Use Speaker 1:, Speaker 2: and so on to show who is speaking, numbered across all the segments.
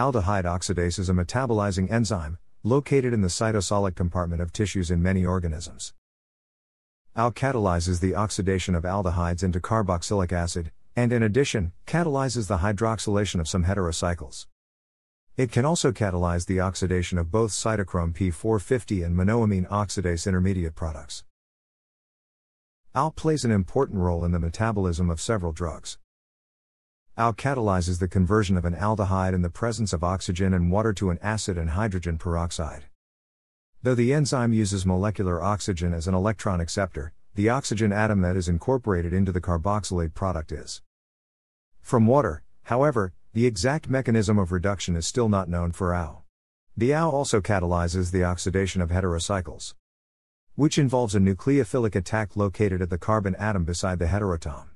Speaker 1: Aldehyde oxidase is a metabolizing enzyme, located in the cytosolic compartment of tissues in many organisms. AL catalyzes the oxidation of aldehydes into carboxylic acid, and in addition, catalyzes the hydroxylation of some heterocycles. It can also catalyze the oxidation of both cytochrome P450 and monoamine oxidase intermediate products. AL plays an important role in the metabolism of several drugs. AL catalyzes the conversion of an aldehyde in the presence of oxygen and water to an acid and hydrogen peroxide. Though the enzyme uses molecular oxygen as an electron acceptor, the oxygen atom that is incorporated into the carboxylate product is from water, however, the exact mechanism of reduction is still not known for AU. The AU also catalyzes the oxidation of heterocycles, which involves a nucleophilic attack located at the carbon atom beside the heterotome.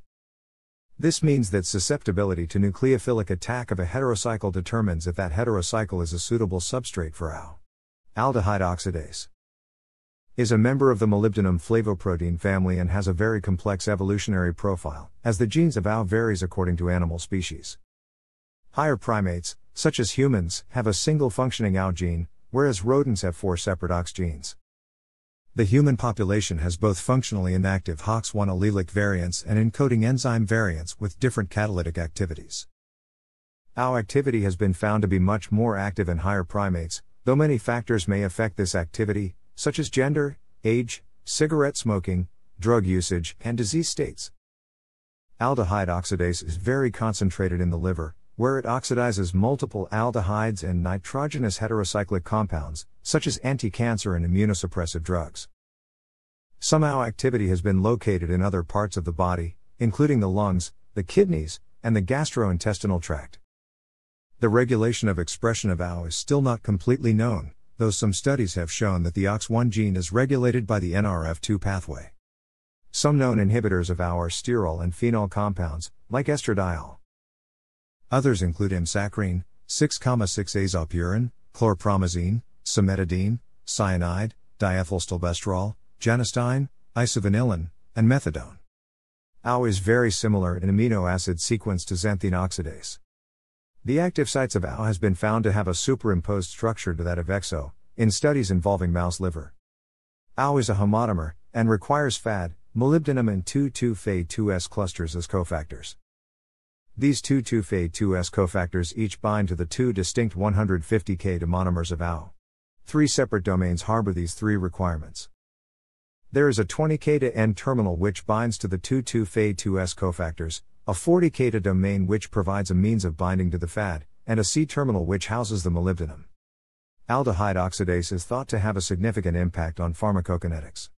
Speaker 1: This means that susceptibility to nucleophilic attack of a heterocycle determines if that heterocycle is a suitable substrate for AU. Aldehyde oxidase is a member of the molybdenum flavoprotein family and has a very complex evolutionary profile, as the genes of AU varies according to animal species. Higher primates, such as humans, have a single functioning AU gene, whereas rodents have four separate OX genes. The human population has both functionally inactive HOX1 allelic variants and encoding enzyme variants with different catalytic activities. AU activity has been found to be much more active in higher primates, though many factors may affect this activity, such as gender, age, cigarette smoking, drug usage, and disease states. Aldehyde oxidase is very concentrated in the liver, where it oxidizes multiple aldehydes and nitrogenous heterocyclic compounds, such as anti cancer and immunosuppressive drugs. Some AU activity has been located in other parts of the body, including the lungs, the kidneys, and the gastrointestinal tract. The regulation of expression of AU is still not completely known, though some studies have shown that the OX1 gene is regulated by the NRF2 pathway. Some known inhibitors of AU are sterol and phenol compounds, like estradiol. Others include ensacharine, 6,6-azopurin, chlorpromazine, cimetidine, cyanide, diethylstilbestrol, genistein, isovanillin, and methadone. AU is very similar in amino acid sequence to xanthine oxidase. The active sites of AU has been found to have a superimposed structure to that of EXO, in studies involving mouse liver. AU is a homotomer, and requires FAD, molybdenum and 2,2-Fe2S clusters as cofactors. These two 2Fe2S cofactors each bind to the two distinct 150K monomers of AU. Three separate domains harbor these three requirements. There is a 20K to N terminal which binds to the two 2Fe2S cofactors, a 40K domain which provides a means of binding to the FAD, and a C terminal which houses the molybdenum. Aldehyde oxidase is thought to have a significant impact on pharmacokinetics.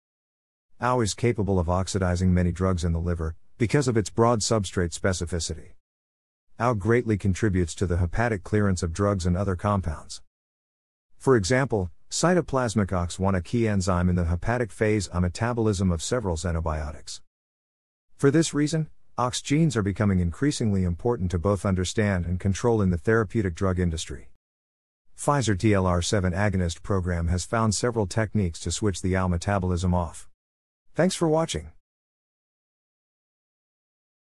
Speaker 1: AU is capable of oxidizing many drugs in the liver because of its broad substrate specificity. AU greatly contributes to the hepatic clearance of drugs and other compounds. For example, cytoplasmic OX1 a key enzyme in the hepatic phase a metabolism of several xenobiotics. For this reason, OX genes are becoming increasingly important to both understand and control in the therapeutic drug industry. Pfizer TLR7 agonist program has found several techniques to switch the AU metabolism off. Thanks for watching.